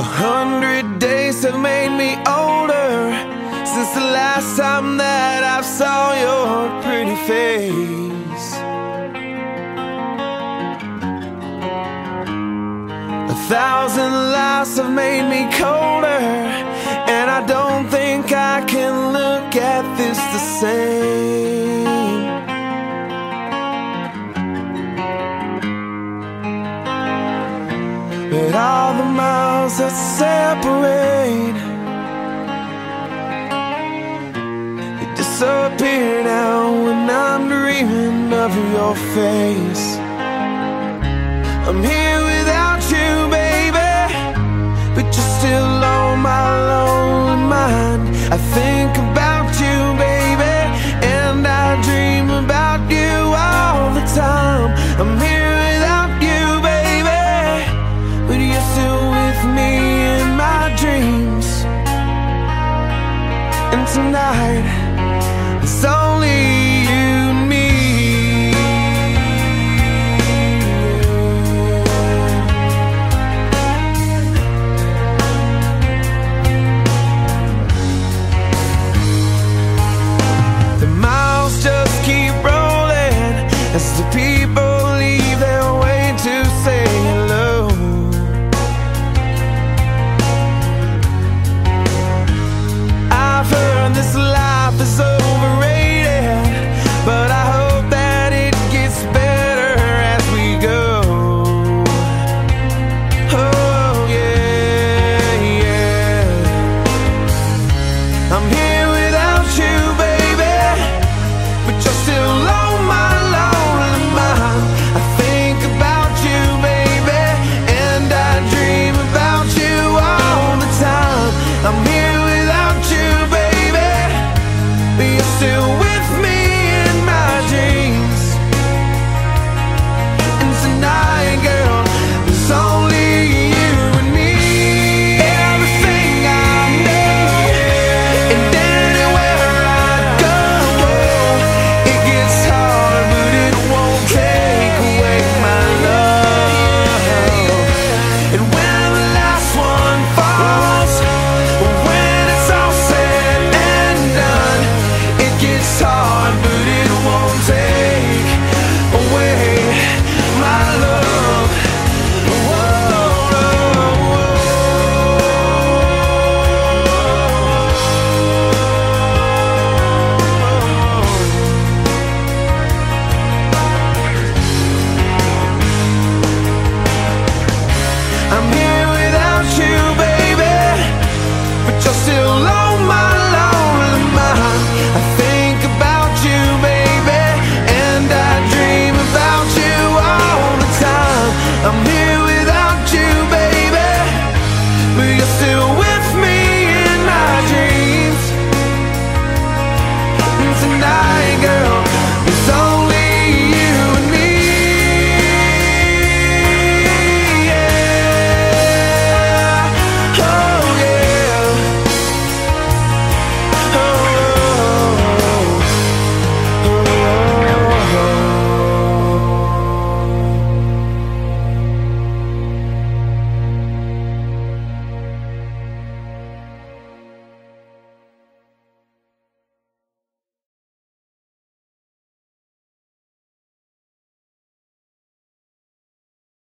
A hundred days have made me older Since the last time that I saw your pretty face. A thousand lives have made me colder And I don't think I can look at this the same miles that separate. They disappear now when I'm dreaming of your face. I'm here without you, baby But you're still on my lonely mind. I And tonight, all